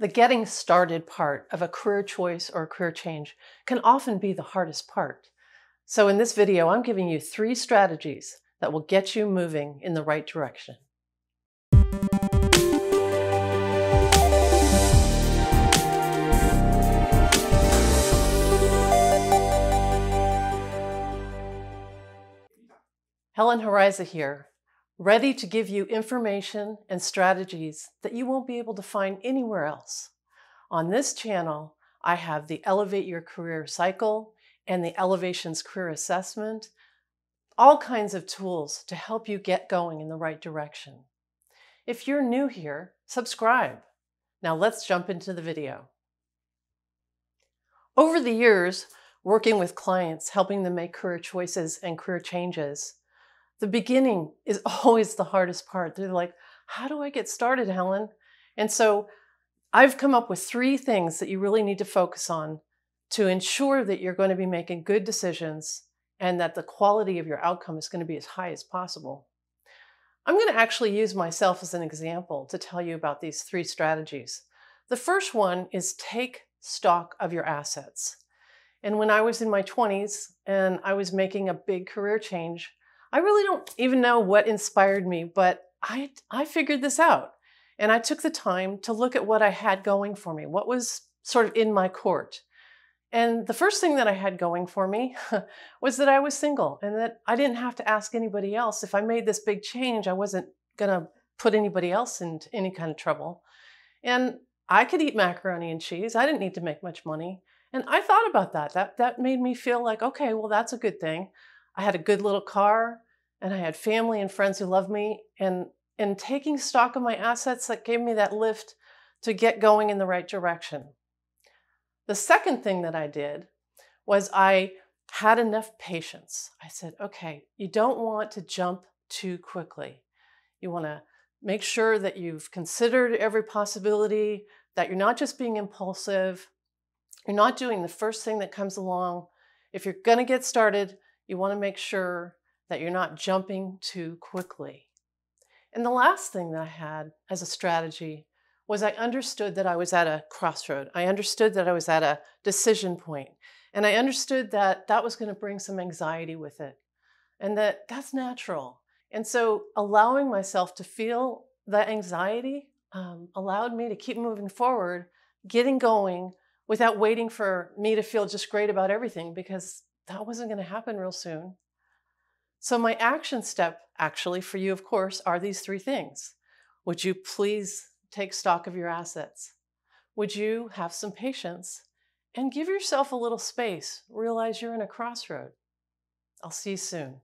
The getting started part of a career choice or a career change can often be the hardest part. So in this video, I'm giving you three strategies that will get you moving in the right direction. Helen Horyza here, ready to give you information and strategies that you won't be able to find anywhere else. On this channel, I have the Elevate Your Career Cycle and the Elevations Career Assessment, all kinds of tools to help you get going in the right direction. If you're new here, subscribe. Now let's jump into the video. Over the years, working with clients, helping them make career choices and career changes, the beginning is always the hardest part. They're like, how do I get started, Helen? And so I've come up with three things that you really need to focus on to ensure that you're going to be making good decisions and that the quality of your outcome is going to be as high as possible. I'm going to actually use myself as an example to tell you about these three strategies. The first one is take stock of your assets. And when I was in my 20s and I was making a big career change, I really don't even know what inspired me, but I, I figured this out. And I took the time to look at what I had going for me, what was sort of in my court. And the first thing that I had going for me was that I was single and that I didn't have to ask anybody else. If I made this big change, I wasn't going to put anybody else into any kind of trouble. And I could eat macaroni and cheese. I didn't need to make much money. And I thought about that. That that made me feel like, okay, well that's a good thing. I had a good little car and I had family and friends who loved me. And in taking stock of my assets, that gave me that lift to get going in the right direction. The second thing that I did was I had enough patience. I said, okay, you don't want to jump too quickly. You want to make sure that you've considered every possibility, that you're not just being impulsive, you're not doing the first thing that comes along. If you're going to get started, you want to make sure that you're not jumping too quickly. And the last thing that I had as a strategy was I understood that I was at a crossroad. I understood that I was at a decision point, And I understood that that was going to bring some anxiety with it and that that's natural. And so allowing myself to feel that anxiety um, allowed me to keep moving forward, getting going without waiting for me to feel just great about everything because that wasn't going to happen real soon. So, my action step, actually, for you, of course, are these three things. Would you please take stock of your assets? Would you have some patience and give yourself a little space? Realize you're in a crossroad. I'll see you soon.